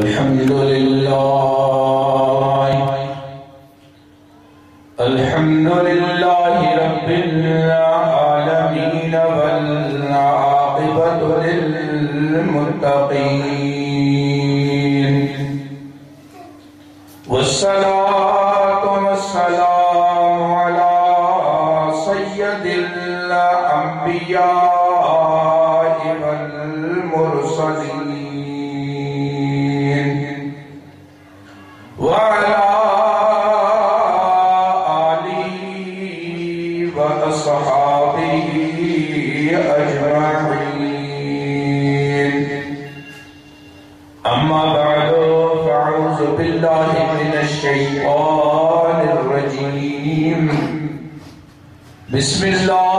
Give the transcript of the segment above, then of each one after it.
الحمد لله الحمد لله رب العالمين والعاقبة للمتقين والصلاة والسلام على سيد الأنبياء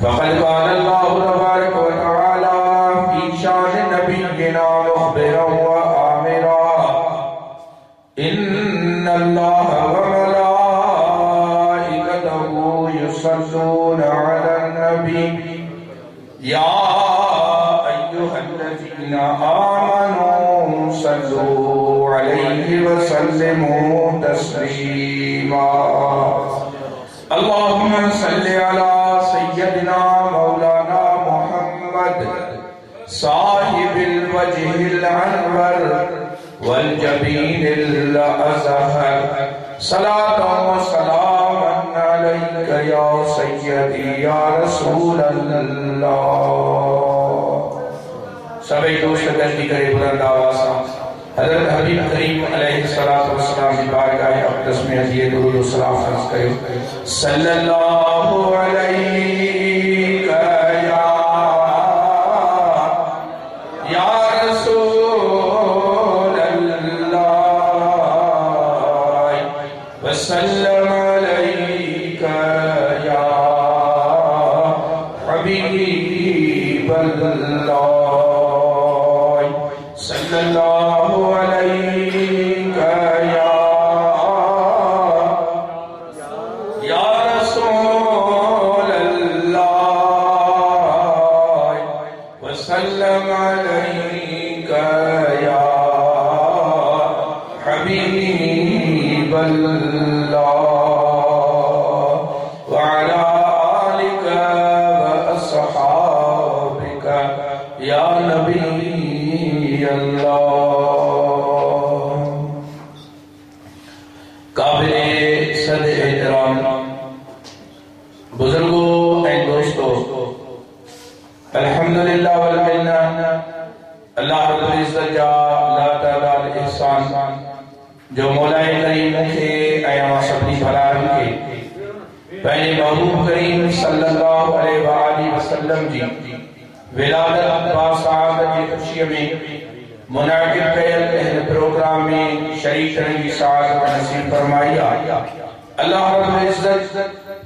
فقد قال الله تبارك وتعالى في شان نبينا مخبرا وآمرا. إن الله وملائكته يصلون على النبي. يا أيها الذين آمنوا صلوا عليه وسلموا تسليما. اللهم صل على صاحب الوجه الأنور والجبين الأزهر. صلاة وسلاما عليك يا سيدي يا رسول الله. سبھی دوست گشتی کرے بلند آواز. حضرت حبیب کریم علیہ السلام کی بارگاہ اقدس میں حضیت درود و سلام فرض کرے. صلی اللہ علیہ وسلم عليك يا حبيب الله. صلى الله عليك يا يا رسول الله. وسلم عليك جو مولا کریم کے ایام سبنی بھلارن کے پہلے محبوب کریم صلی اللہ علیہ وآلہ وسلم جی ولادت با سعادت کی خوشی میں منعقد کیل اہل پروگرام میں شریک رنگ کی سعادت نصیب فرمائی اللہ رب العزت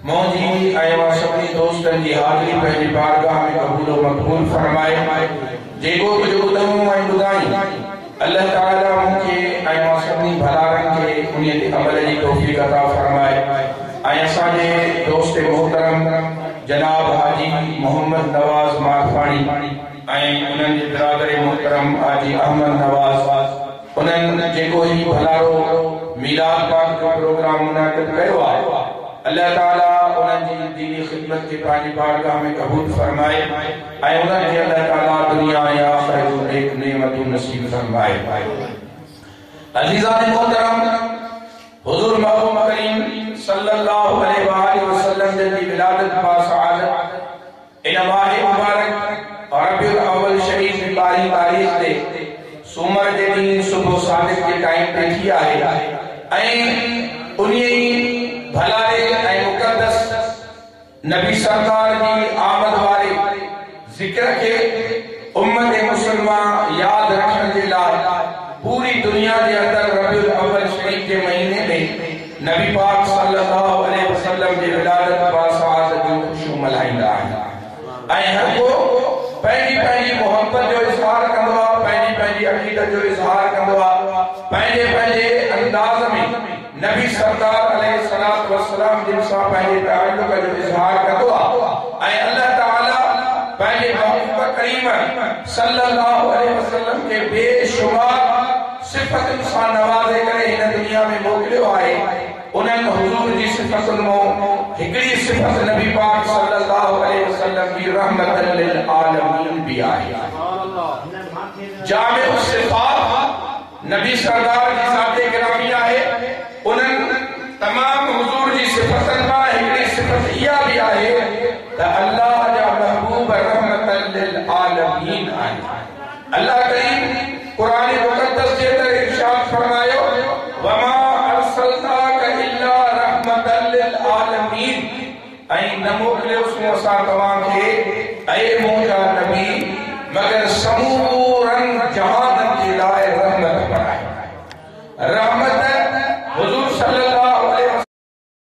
موجی ایوہ سبنی دوستن جی حاضری پہلی بارگاہ میں قبول و مقبول فرمائے۔ جے کو جو دموں میں بدائی اللہ تعالیٰ مجھے ایوہ سبنی بھلا رنگ کے انہیں عمل جی توفیق عطا فرمائے۔ آیا ساجے دوست محترم جناب حاجی محمد نواز مارفانی آئیں انہوں نے برادر محترم حاجی احمد نواز، انہوں نے جے کو ہی بھلارو میلاد پاک کا پروگرام منعقد کروا۔ اللہ تعالیٰ انہوں نے دینی خدمت کے پانی بارگاہ میں قبول فرمائے۔ آئے انہوں نے اللہ تعالیٰ دنیا یا آخرت ایک نعمت نصیب فرمائے۔ عزیزان محترم، حضور محبوب کریم صلی اللہ علیہ وآلہ وسلم جنہی ولادت با سعادت۔ ان ماہ مبارک اور ربی الاول شریف باری تاریخ دے سومر دے دین صبح صادق کے ٹائم پہ کیا ہے۔ این انہیں بھلائے اے مقدس نبی سرکار کی آمد والے ذکر کے امت مسلمان یاد رکھنے دے لائے پوری دنیا دے اندر ربی الاول شریف کے مہینے میں نبی پاک صلی اللہ علیہ وسلم جی ولادت با سعادت جو خوشو ملائیں دا آئیں ہر کو پہنی پہنی محبت جو اظہار کندوا پہنی پہنی عقیدت جو اظہار کندوا پہنی پہنی انداز میں نبی سردار علیہ السلام جن سا پہنی تعلق کا جو اظہار کندوا آئیں اللہ تعالی پہنی محبت کریم صلی اللہ علیہ وسلم کے بے شمار صفت انسان نوازے کرے ہن دنیا میں موکلے آئے۔ انہاں حضور جی صفت نو ہکڑی صفت نبی پاک صلی اللہ علیہ وسلم کی رحمت للعالمین بھی آئی جامع الصفات نبی سردار جی آمین آئے اللہ کریم قرآن مقدس کے اندر ارشاد فرمایا، وما ارسلناک الا رحمتا للعالمین اے نموکل اس موسا قوان کے اے موجا نبی، مگر سمورن جہان کے لائے رحمت بنائے رحمت